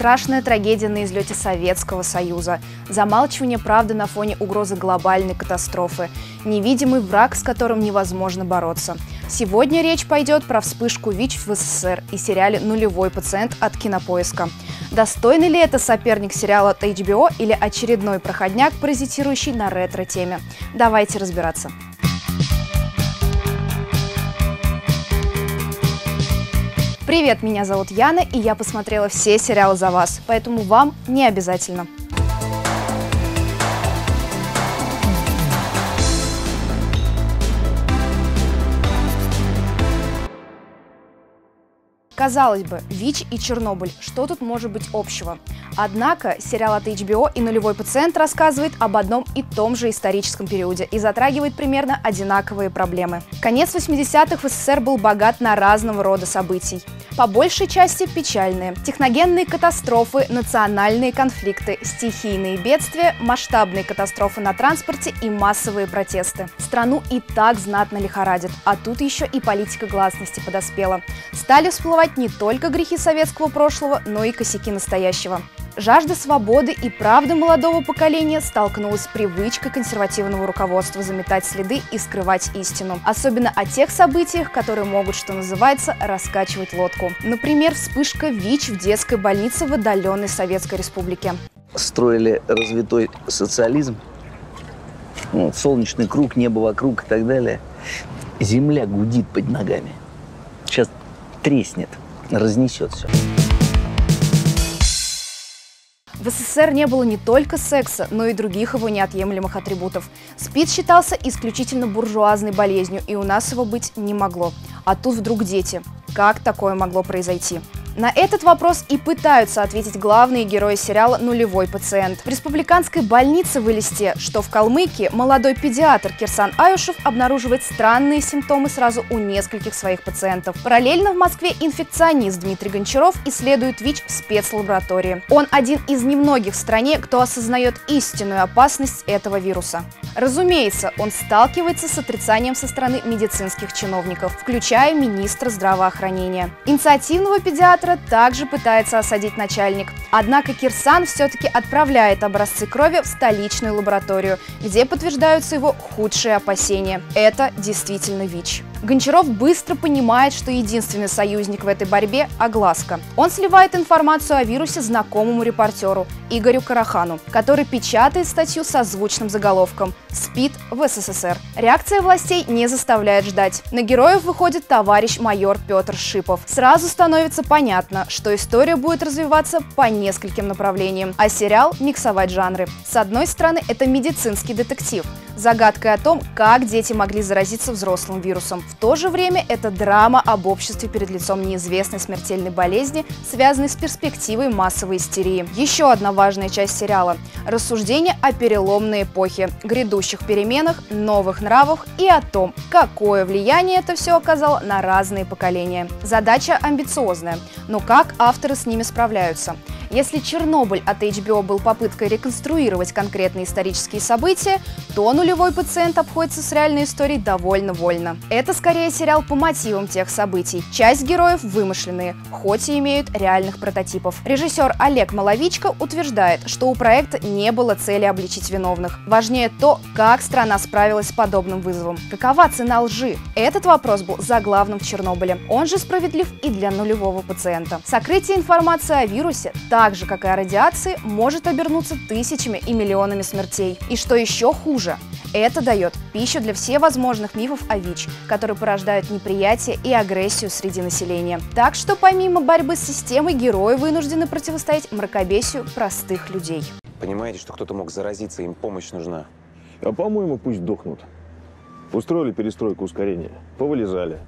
страшная трагедия на излете Советского Союза, замалчивание правды на фоне угрозы глобальной катастрофы, невидимый враг, с которым невозможно бороться. Сегодня речь пойдет про вспышку ВИЧ в СССР и сериале «Нулевой пациент» от Кинопоиска. Достойный ли это соперник сериала от HBO или очередной проходняк, паразитирующий на ретро-теме? Давайте разбираться. Привет, меня зовут Яна, и я посмотрела все сериалы за вас, поэтому вам не обязательно. Казалось бы, ВИЧ и Чернобыль, что тут может быть общего? Однако сериал от HBO и «Нулевой пациент» рассказывает об одном и том же историческом периоде и затрагивает примерно одинаковые проблемы. Конец 80-х в СССР был богат на разного рода событий по большей части печальные. Техногенные катастрофы, национальные конфликты, стихийные бедствия, масштабные катастрофы на транспорте и массовые протесты. Страну и так знатно лихорадит, а тут еще и политика гласности подоспела. Стали всплывать не только грехи советского прошлого, но и косяки настоящего. Жажда свободы и правды молодого поколения столкнулась с привычкой консервативного руководства заметать следы и скрывать истину. Особенно о тех событиях, которые могут, что называется, раскачивать лодку. Например, вспышка ВИЧ в детской больнице в отдаленной Советской Республике. Строили развитой социализм, ну, солнечный круг, небо вокруг и так далее. Земля гудит под ногами. Сейчас треснет, разнесет все. В СССР не было не только секса, но и других его неотъемлемых атрибутов. СПИД считался исключительно буржуазной болезнью, и у нас его быть не могло. А тут вдруг дети. Как такое могло произойти? На этот вопрос и пытаются ответить главные герои сериала «Нулевой пациент». В республиканской больнице в Элисте, что в Калмыкии, молодой педиатр Кирсан Аюшев обнаруживает странные симптомы сразу у нескольких своих пациентов. Параллельно в Москве инфекционист Дмитрий Гончаров исследует ВИЧ в спецлаборатории. Он один из немногих в стране, кто осознает истинную опасность этого вируса. Разумеется, он сталкивается с отрицанием со стороны медицинских чиновников, включая министра здравоохранения. Инициативного педиатра педиатра также пытается осадить начальник. Однако Кирсан все-таки отправляет образцы крови в столичную лабораторию, где подтверждаются его худшие опасения. Это действительно ВИЧ. Гончаров быстро понимает, что единственный союзник в этой борьбе – огласка. Он сливает информацию о вирусе знакомому репортеру Игорю Карахану, который печатает статью со звучным заголовком «СПИД в СССР». Реакция властей не заставляет ждать. На героев выходит товарищ майор Петр Шипов. Сразу становится понятно, что история будет развиваться по нескольким направлениям, а сериал – миксовать жанры. С одной стороны, это медицинский детектив, загадкой о том, как дети могли заразиться взрослым вирусом. В то же время это драма об обществе перед лицом неизвестной смертельной болезни, связанной с перспективой массовой истерии. Еще одна важная часть сериала – рассуждение о переломной эпохе, грядущих переменах, новых нравах и о том, какое влияние это все оказало на разные поколения. Задача амбициозная, но как авторы с ними справляются – если «Чернобыль» от HBO был попыткой реконструировать конкретные исторические события, то «Нулевой пациент» обходится с реальной историей довольно вольно. Это скорее сериал по мотивам тех событий. Часть героев вымышленные, хоть и имеют реальных прототипов. Режиссер Олег Маловичко утверждает, что у проекта не было цели обличить виновных. Важнее то, как страна справилась с подобным вызовом. Какова цена лжи? Этот вопрос был заглавным в Чернобыле. Он же справедлив и для нулевого пациента. Сокрытие информации о вирусе – так же, как и о радиации, может обернуться тысячами и миллионами смертей. И что еще хуже, это дает пищу для всевозможных мифов о ВИЧ, которые порождают неприятие и агрессию среди населения. Так что помимо борьбы с системой, герои вынуждены противостоять мракобесию простых людей. Понимаете, что кто-то мог заразиться, им помощь нужна. А по-моему, пусть дохнут. Устроили перестройку ускорения, повылезали.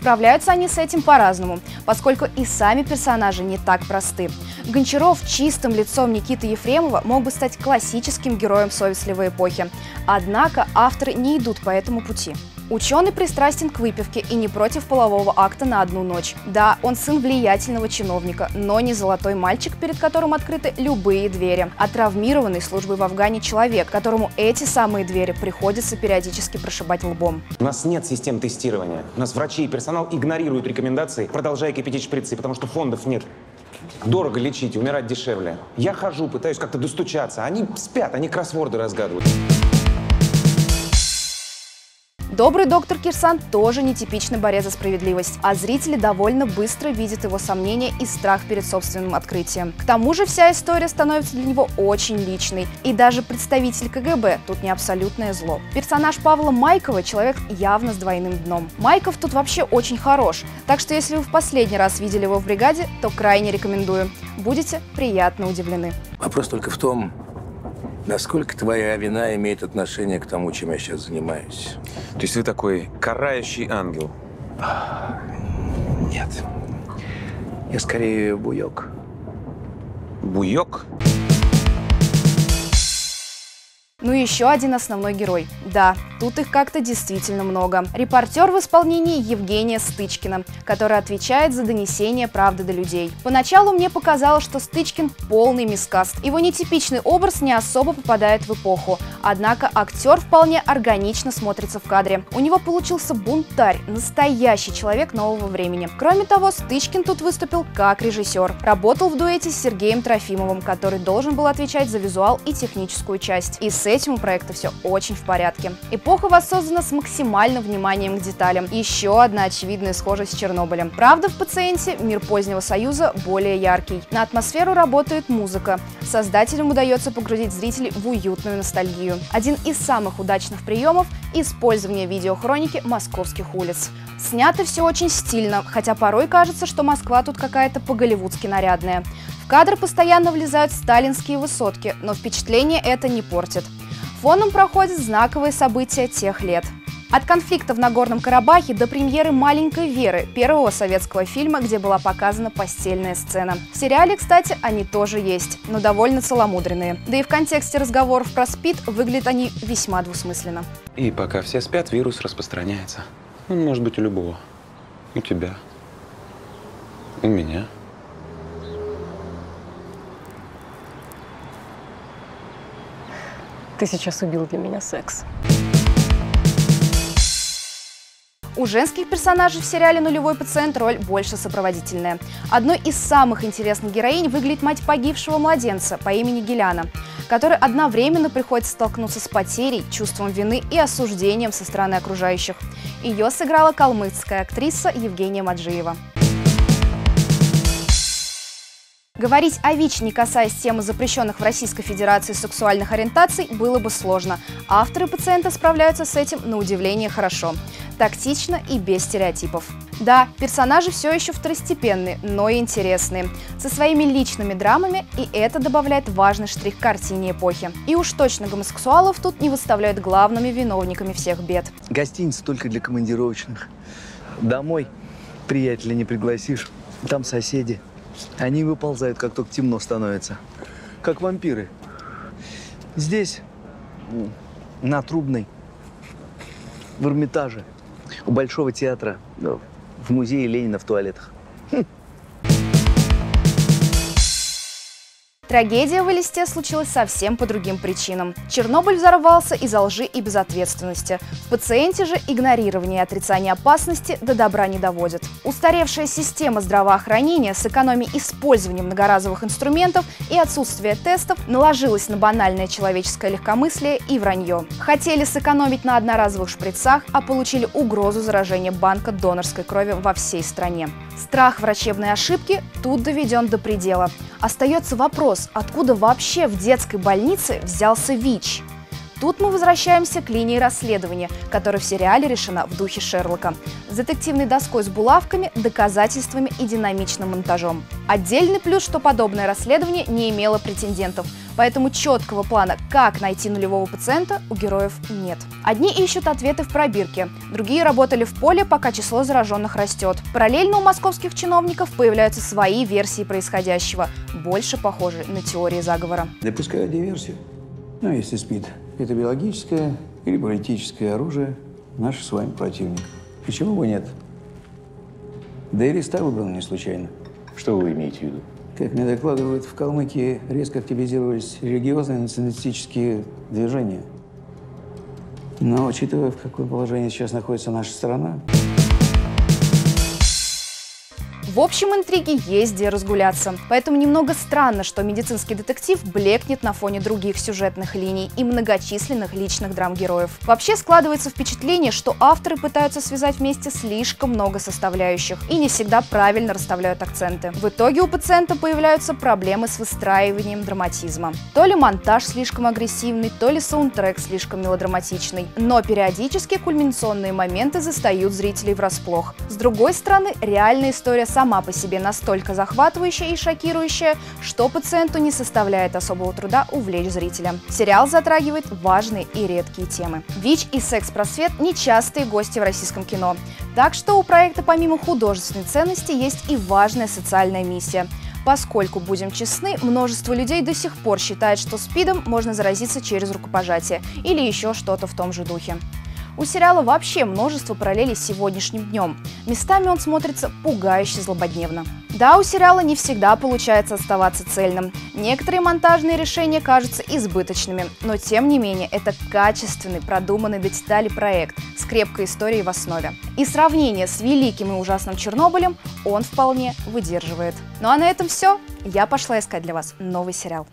Справляются они с этим по-разному, поскольку и сами персонажи не так просты. Гончаров чистым лицом Никиты Ефремова мог бы стать классическим героем совестливой эпохи. Однако авторы не идут по этому пути. Ученый пристрастен к выпивке и не против полового акта на одну ночь. Да, он сын влиятельного чиновника, но не золотой мальчик, перед которым открыты любые двери, а травмированный службой в Афгане человек, которому эти самые двери приходится периодически прошибать лбом. У нас нет систем тестирования. У нас врачи и персонал игнорируют рекомендации, продолжая кипятить шприцы, потому что фондов нет. Дорого лечить, умирать дешевле. Я хожу, пытаюсь как-то достучаться. Они спят, они кроссворды разгадывают. Добрый доктор Кирсан тоже нетипичный борец за справедливость, а зрители довольно быстро видят его сомнения и страх перед собственным открытием. К тому же вся история становится для него очень личной, и даже представитель КГБ тут не абсолютное зло. Персонаж Павла Майкова – человек явно с двойным дном. Майков тут вообще очень хорош, так что если вы в последний раз видели его в бригаде, то крайне рекомендую. Будете приятно удивлены. Вопрос только в том, насколько твоя вина имеет отношение к тому, чем я сейчас занимаюсь. То есть вы такой карающий ангел. Нет. Я скорее буёк. Буёк? Ну и еще один основной герой. Да, тут их как-то действительно много. Репортер в исполнении Евгения Стычкина, который отвечает за донесение правды до людей. Поначалу мне показалось, что Стычкин полный мискаст. Его нетипичный образ не особо попадает в эпоху. Однако актер вполне органично смотрится в кадре. У него получился бунтарь, настоящий человек нового времени. Кроме того, Стычкин тут выступил как режиссер. Работал в дуэте с Сергеем Трофимовым, который должен был отвечать за визуал и техническую часть. И с этим у проекта все очень в порядке. Воссоздана с максимальным вниманием к деталям. Еще одна очевидная схожесть с Чернобылем. Правда, в «Пациенте» мир позднего Союза более яркий. На атмосферу работает музыка. Создателям удается погрузить зрителей в уютную ностальгию. Один из самых удачных приемов – использование видеохроники московских улиц. Снято все очень стильно, хотя порой кажется, что Москва тут какая-то по-голливудски нарядная. В кадр постоянно влезают сталинские высотки, но впечатление это не портит. Фоном проходят знаковые события тех лет. От конфликта в Нагорном Карабахе до премьеры «Маленькой Веры» первого советского фильма, где была показана постельная сцена. В сериале, кстати, они тоже есть, но довольно целомудренные. Да и в контексте разговоров про СПИД выглядят они весьма двусмысленно. И пока все спят, вирус распространяется. Он может быть у любого. У тебя. У меня. Ты сейчас убил для меня секс. У женских персонажей в сериале «Нулевой пациент» роль больше сопроводительная. Одной из самых интересных героинь выглядит мать погибшего младенца по имени Геляна, которой одновременно приходится столкнуться с потерей, чувством вины и осуждением со стороны окружающих. Ее сыграла калмыцкая актриса Евгения Маджиева. Говорить о ВИЧ, не касаясь темы запрещенных в Российской Федерации сексуальных ориентаций, было бы сложно. Авторы пациента справляются с этим на удивление хорошо. Тактично и без стереотипов. Да, персонажи все еще второстепенные, но и интересные. Со своими личными драмами, и это добавляет важный штрих картине эпохи. И уж точно гомосексуалов тут не выставляют главными виновниками всех бед. Гостиница только для командировочных. Домой приятеля не пригласишь. Там соседи. Они выползают, как только темно становится. Как вампиры. Здесь, на Трубной, в Эрмитаже, у Большого театра, в музее Ленина в туалетах. Трагедия в Элисте случилась совсем по другим причинам. Чернобыль взорвался из-за лжи и безответственности. В пациенте же игнорирование и отрицание опасности до добра не доводят. Устаревшая система здравоохранения с экономией использования многоразовых инструментов и отсутствие тестов наложилась на банальное человеческое легкомыслие и вранье. Хотели сэкономить на одноразовых шприцах, а получили угрозу заражения банка донорской крови во всей стране. Страх врачебной ошибки тут доведен до предела. Остается вопрос, откуда вообще в детской больнице взялся ВИЧ? Тут мы возвращаемся к линии расследования, которая в сериале решена в духе Шерлока. С детективной доской с булавками, доказательствами и динамичным монтажом. Отдельный плюс, что подобное расследование не имело претендентов, поэтому четкого плана, как найти нулевого пациента, у героев нет. Одни ищут ответы в пробирке, другие работали в поле, пока число зараженных растет. Параллельно у московских чиновников появляются свои версии происходящего, больше похожие на теории заговора. Допускаю диверсию. Ну, если СПИД – это биологическое или политическое оружие, наш с вами противник. Почему бы нет? Да и Риста выбран не случайно. Что вы имеете в виду? Как мне докладывают, в Калмыкии резко активизировались религиозные националистические движения. Но учитывая, в каком положении сейчас находится наша страна, В общем, интриги есть где разгуляться. Поэтому немного странно, что медицинский детектив блекнет на фоне других сюжетных линий и многочисленных личных драм героев. Вообще складывается впечатление, что авторы пытаются связать вместе слишком много составляющих и не всегда правильно расставляют акценты. В итоге у пациента появляются проблемы с выстраиванием драматизма. То ли монтаж слишком агрессивный, то ли саундтрек слишком мелодраматичный. Но периодически кульминационные моменты застают зрителей врасплох. С другой стороны, реальная история сама по себе настолько захватывающая и шокирующая, что пациенту не составляет особого труда увлечь зрителя. Сериал затрагивает важные и редкие темы. ВИЧ и секс-просвет – нечастые гости в российском кино. Так что у проекта помимо художественной ценности есть и важная социальная миссия – Поскольку, будем честны, множество людей до сих пор считает, что СПИДом можно заразиться через рукопожатие или еще что-то в том же духе. У сериала вообще множество параллелей с сегодняшним днем. Местами он смотрится пугающе злободневно. Да, у сериала не всегда получается оставаться цельным. Некоторые монтажные решения кажутся избыточными, но тем не менее это качественный, продуманный до деталей проект с крепкой историей в основе. И сравнение с великим и ужасным Чернобылем он вполне выдерживает. Ну а на этом все. Я пошла искать для вас новый сериал.